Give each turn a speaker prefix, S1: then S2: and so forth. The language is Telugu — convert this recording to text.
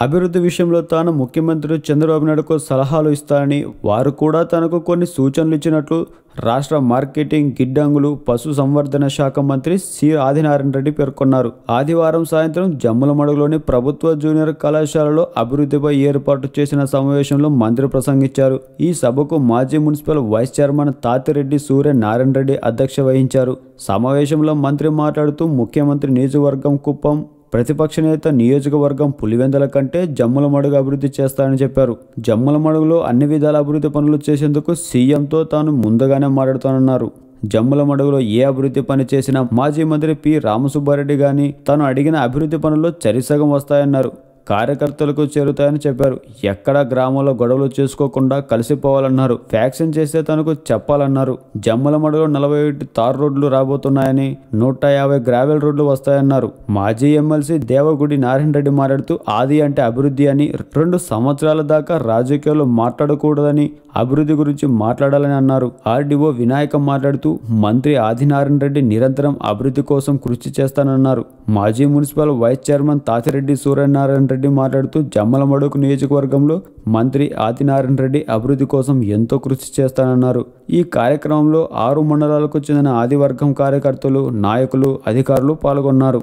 S1: అభివృద్ధి విషయంలో తాను ముఖ్యమంత్రి చంద్రబాబు నాయుడుకు సలహాలు ఇస్తానని వారు కూడా తనకు కొన్ని సూచనలు ఇచ్చినట్లు రాష్ట్ర మార్కెటింగ్ గిడ్డంగులు పశు సంవర్ధన శాఖ మంత్రి సి. ఆదినారాయణ రెడ్డి పేర్కొన్నారు. ఆదివారం సాయంత్రం జమ్ములమడుగులోని ప్రభుత్వ జూనియర్ కళాశాలలో అభివృద్ధిపై ఏర్పాటు చేసిన సమావేశంలో మంత్రి ప్రసంగించారు. ఈ సభకు మాజీ municipal vice chairman Thatireddy Surya Narayana Reddy అధ్యక్ష వహించారు. సమావేశంలో మంత్రి మాట్లాడుతూ ముఖ్యమంత్రి నియోజకవర్గం కుప్పం ప్రతిపక్ష నేత నియోజకవర్గం పులివెందల కంటే జమ్ముల మడుగు అభివృద్ధి చేస్తారని చెప్పారు. జమ్ముల మడుగులో అన్ని విధాల అభివృద్ధి పనులు చేసేందుకు సీఎంతో తాను ముందుగానే మాట్లాడుతానన్నారు. జమ్ముల మడుగులో ఏ అభివృద్ధి పని చేసినా మాజీ మంత్రి పి రామసుబ్బారెడ్డి గాని తాను అడిగిన అభివృద్ధి పనుల్లో చరిసగం వస్తాయన్నారు. కార్యకర్తలకు చేరుతాయని చెప్పారు. ఎక్కడ గ్రామంలో గొడవలు చేసుకోకుండా కలిసిపోవాలన్నారు. ఫ్యాక్షన్ చేస్తే తనకు చెప్పాలన్నారు. జమ్మల నలభై ఒకటి తార్ రోడ్లు రాబోతున్నాయని నూట యాభై గ్రావెల్ రోడ్లు వస్తాయన్నారు. మాజీ ఎమ్మెల్సీ దేవగుడి నారాయణ రెడ్డి మాట్లాడుతూ ఆది అంటే అభివృద్ధి అని రెండు సంవత్సరాల దాకా రాజకీయాలు మాట్లాడకూడదని అభివృద్ధి గురించి మాట్లాడాలని అన్నారు. ఆర్డీఓ వినాయక మాట్లాడుతూ మంత్రి ఆదినారాయణ రెడ్డి నిరంతరం అభివృద్ధి కోసం కృషి చేస్తానన్నారు. మాజీ municipal vice chairman Thatireddy Suryanarayana Reddy మాట్లాడుతూ జమ్మలమడుగు నియోజకవర్గంలో మంత్రి ఆదినారాయణ రెడ్డి అభివృద్ధి కోసం ఎంతో కృషి చేస్తానన్నారు. ఈ కార్యక్రమంలో ఆరు మండలాలకు చెందిన ఆదివర్గం కార్యకర్తలు నాయకులు అధికారులు పాల్గొన్నారు.